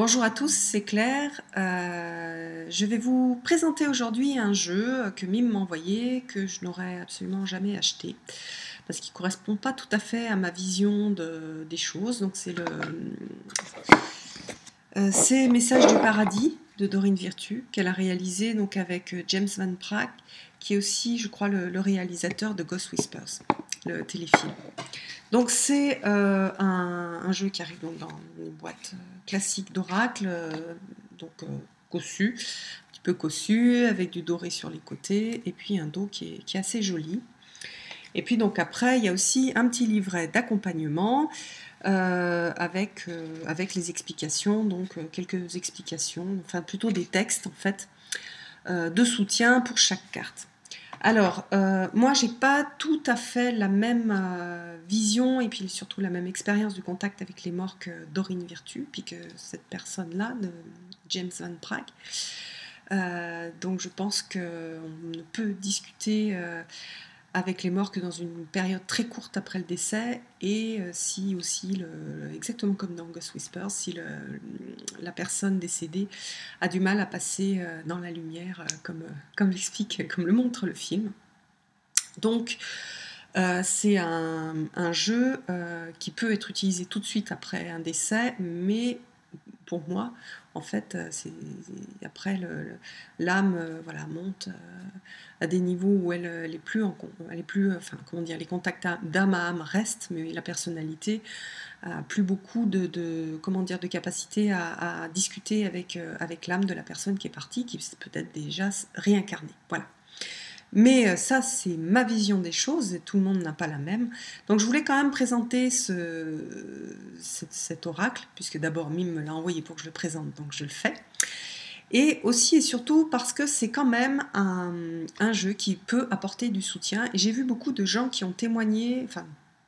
Bonjour à tous, c'est Claire. Euh, je vais vous présenter aujourd'hui un jeu que Mime m'a envoyé, que je n'aurais absolument jamais acheté, parce qu'il ne correspond pas tout à fait à ma vision des choses. C'est le euh, Message du paradis de Dorine Virtue qu'elle a réalisé donc avec James Van Praag, qui est aussi, je crois, le réalisateur de Ghost Whispers, le téléfilm. Donc c'est euh, un, jeu qui arrive dans une boîte euh, classique d'oracle, euh, donc cossu, un petit peu cossu, avec du doré sur les côtés, et puis un dos qui est, assez joli. Et puis donc après, il y a aussi un petit livret d'accompagnement avec, avec les explications, donc quelques explications, enfin plutôt des textes en fait, de soutien pour chaque carte. Alors, euh, moi, j'ai pas tout à fait la même euh, vision et puis surtout la même expérience du contact avec les morts que Dorine Virtue, puis que cette personne-là, James Van Praag. Euh, donc, je pense qu'on ne peut discuter avec les morts que dans une période très courte après le décès, et euh, si aussi, exactement comme dans Ghost Whispers, si le, la personne décédée a du mal à passer euh, dans la lumière, euh, comme, comme l'explique, comme le montre le film. Donc, c'est un, jeu qui peut être utilisé tout de suite après un décès, mais pour moi, en fait, euh, c'est après l'âme euh, voilà monte euh, à des niveaux où elle, est plus elle est plus enfin comment dire les contacts d'âme à âme restent, mais la personnalité a plus beaucoup de, comment dire de capacité à, discuter avec avec l'âme de la personne qui est partie, qui peut-être déjà réincarnée. Voilà. Mais euh, ça, c'est ma vision des choses et tout le monde n'a pas la même. Donc je voulais quand même présenter ce, cet oracle, puisque d'abord Mime me l'a envoyé pour que je le présente, donc je le fais. Et aussi et surtout parce que c'est quand même un, un, jeu qui peut apporter du soutien. Et j'ai vu beaucoup de gens qui ont témoigné, enfin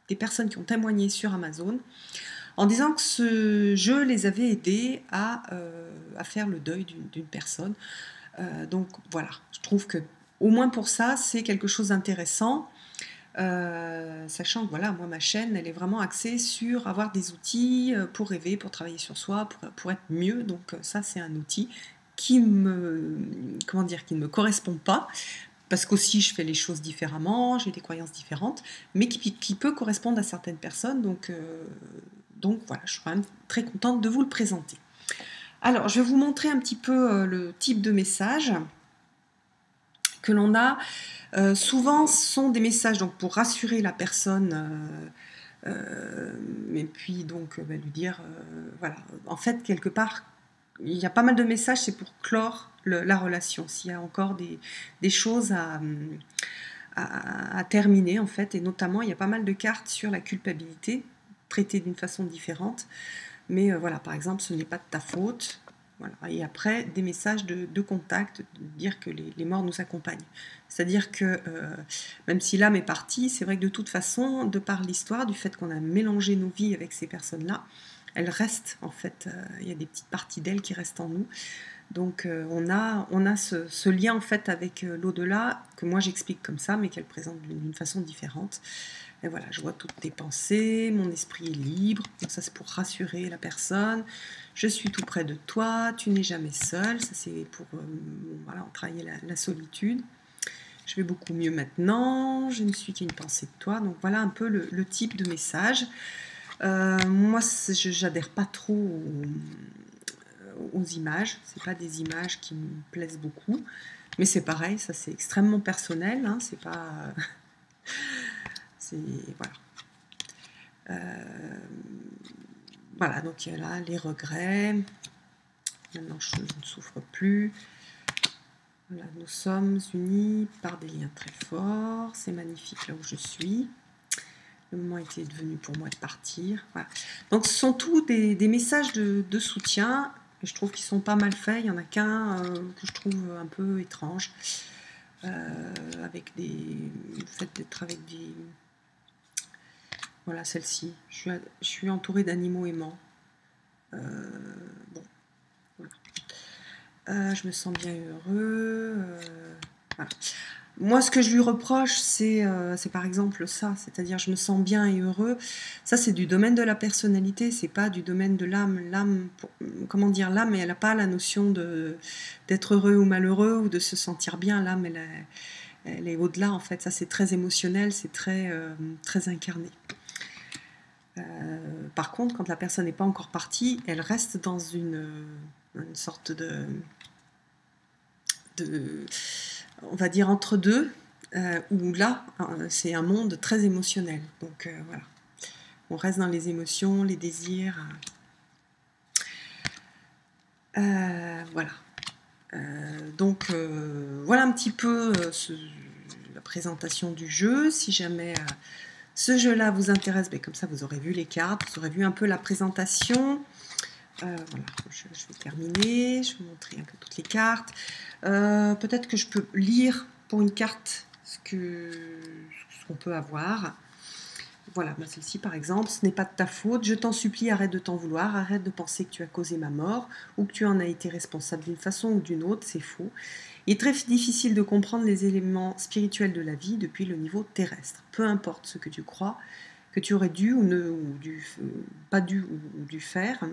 des personnes qui ont témoigné sur Amazon, en disant que ce jeu les avait aidés à, euh, à faire le deuil d'une personne. Euh, donc voilà, je trouve que au moins pour ça, c'est quelque chose d'intéressant. Euh, sachant que voilà, moi ma chaîne, elle est vraiment axée sur avoir des outils euh, pour rêver, pour travailler sur soi, pour, être mieux. Donc euh, ça, c'est un outil qui me, comment dire, qui ne me correspond pas, parce qu'aussi je fais les choses différemment, j'ai des croyances différentes, mais qui, peut correspondre à certaines personnes. Donc, donc voilà, je suis quand même très contente de vous le présenter. Alors, je vais vous montrer un petit peu le type de message que l'on a, euh, souvent sont des messages donc pour rassurer la personne. Euh, euh, et puis donc bah, lui dire, voilà, en fait quelque part, il y a pas mal de messages, c'est pour clore la relation, s'il y a encore des, choses à, à, terminer en fait, et notamment il y a pas mal de cartes sur la culpabilité, traitées d'une façon différente. Mais voilà, par exemple, ce n'est pas de ta faute, et après, des messages de, contact, de dire que les, morts nous accompagnent. C'est-à-dire que euh, même si l'âme est partie, c'est vrai que de toute façon, de par l'histoire, du fait qu'on a mélangé nos vies avec ces personnes-là, elles restent en fait, euh, il y a des petites parties d'elles qui restent en nous. Donc euh, on a, on a ce, lien en fait avec l'au-delà que moi j'explique comme ça, mais qu'elle présente d'une façon différente. Et voilà, je vois toutes tes pensées, mon esprit est libre. Ça c'est pour rassurer la personne. Je suis tout près de toi, tu n'es jamais seul. Ça c'est pour euh, voilà, travailler la, solitude. Je vais beaucoup mieux maintenant. Je ne suis qu'une pensée de toi. Donc voilà un peu le, type de message. Euh, moi, je n'adhère pas trop aux, aux images. C'est pas des images qui me plaisent beaucoup. Mais c'est pareil, ça c'est extrêmement personnel. Hein, c'est pas voilà. Euh, voilà, donc il y a là les regrets. Maintenant, je, ne souffre plus. nous sommes unis par des liens très forts. C'est magnifique là où je suis. Le moment était devenu pour moi de partir. Donc, ce sont tous des, messages de, soutien. Et je trouve qu'ils sont pas mal faits. Il y en a qu'un euh, que je trouve un peu étrange. Euh, avec des, le fait d'être avec des, voilà celle-ci. Je suis, entourée d'animaux aimants. Euh, bon, euh, je me sens bien heureux. Euh, moi, ce que je lui reproche, c'est par exemple ça, c'est-à-dire je me sens bien et heureux. Ça, c'est du domaine de la personnalité, c'est pas du domaine de l'âme. L'âme, comment dire, l'âme, elle n'a pas la notion d'être heureux ou malheureux ou de se sentir bien. L'âme, elle, elle, est au-delà, en fait. Ça, c'est très émotionnel, c'est très, très incarné. Par contre, quand la personne n'est pas encore partie, elle reste dans une, une sorte de, on va dire entre deux, euh, où là, euh, c'est un monde très émotionnel. Donc euh, voilà, on reste dans les émotions, les désirs. voilà. donc voilà un petit peu la présentation du jeu. Si jamais ce jeu-là vous intéresse, ben, comme ça vous aurez vu les cartes, vous aurez vu un peu la présentation. voilà, je, vais terminer, je vais montrer un peu toutes les cartes. Euh, peut-être que je peux lire pour une carte ce qu'on peut avoir. Voilà, bah, celle-ci par exemple, ce n'est pas de ta faute, je t'en supplie, arrête de t'en vouloir, arrête de penser que tu as causé ma mort ou que tu en as été responsable d'une façon ou d'une autre, c'est faux. Il est très difficile de comprendre les éléments spirituels de la vie depuis le niveau terrestre. Peu importe ce que tu crois, que tu aurais dû ou, ne, pas dû ou dû faire,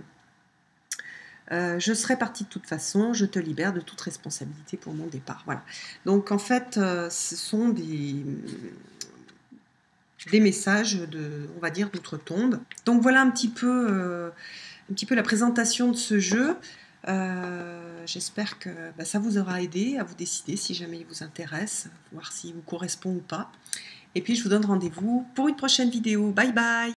euh, je serai partie de toute façon, je te libère de toute responsabilité pour mon départ. Voilà. Donc en fait, euh, ce sont des, des messages de, on va dire, d'outre-tombe. Donc voilà un petit peu, euh, la présentation de ce jeu. J'espère que bah, ça vous aura aidé à vous décider si jamais il vous intéresse, voir s'il vous correspond ou pas. Et puis je vous donne rendez-vous pour une prochaine vidéo. Bye bye